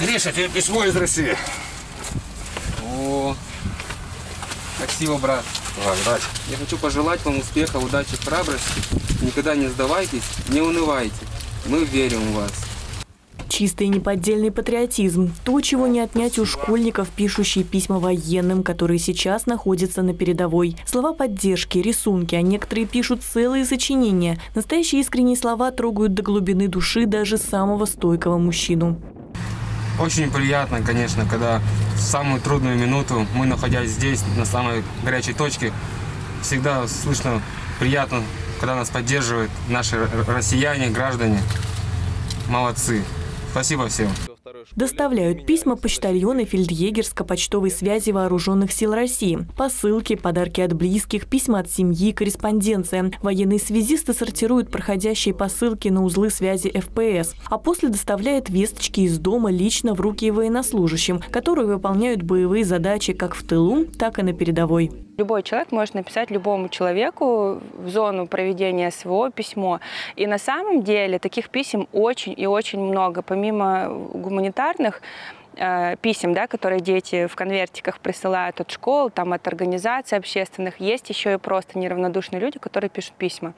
Гриша, тебе письмо из России. О, спасибо, брат. Ладно, брать. Я хочу пожелать вам успеха, удачи, храбрости. Никогда не сдавайтесь, не унывайте. Мы верим в вас. Чистый и неподдельный патриотизм – то, чего не отнять у школьников, пишущие письма военным, которые сейчас находятся на передовой. Слова поддержки, рисунки, а некоторые пишут целые сочинения. Настоящие искренние слова трогают до глубины души даже самого стойкого мужчину. Очень приятно, конечно, когда в самую трудную минуту мы, находясь здесь, на самой горячей точке, всегда слышно приятно, когда нас поддерживают наши россияне, граждане. Молодцы. Спасибо всем. Доставляют письма почтальоны фельдъегерско-почтовой связи Вооруженных сил России. Посылки, подарки от близких, письма от семьи, корреспонденция. Военные связисты сортируют проходящие посылки на узлы связи ФПС, а после доставляют весточки из дома лично в руки военнослужащим, которые выполняют боевые задачи как в тылу, так и на передовой. Любой человек может написать любому человеку в зону проведения СВО письмо. И на самом деле таких писем очень и очень много. Помимо гуманитарных, э, писем, да, которые дети в конвертиках присылают от школ, там, от организаций общественных, есть еще и просто неравнодушные люди, которые пишут письма.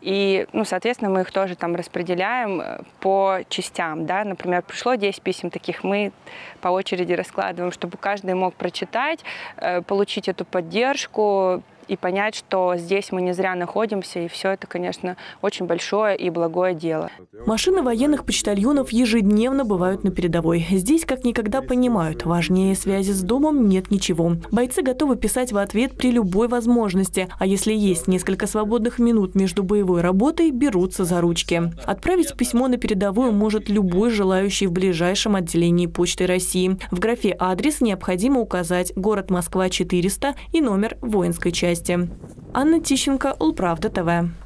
И, ну, соответственно, мы их тоже там распределяем э, по частям, да, например, пришло 10 писем таких, мы по очереди раскладываем, чтобы каждый мог прочитать, э, получить эту поддержку, и понять, что здесь мы не зря находимся, и все это, конечно, очень большое и благое дело. Машины военных почтальонов ежедневно бывают на передовой. Здесь как никогда понимают, важнее связи с домом нет ничего. Бойцы готовы писать в ответ при любой возможности, а если есть несколько свободных минут между боевой работой, берутся за ручки. Отправить письмо на передовую может любой желающий в ближайшем отделении Почты России. В графе «Адрес» необходимо указать город Москва 400 и номер воинской части. Анна Тищенко, Улправда ТВ.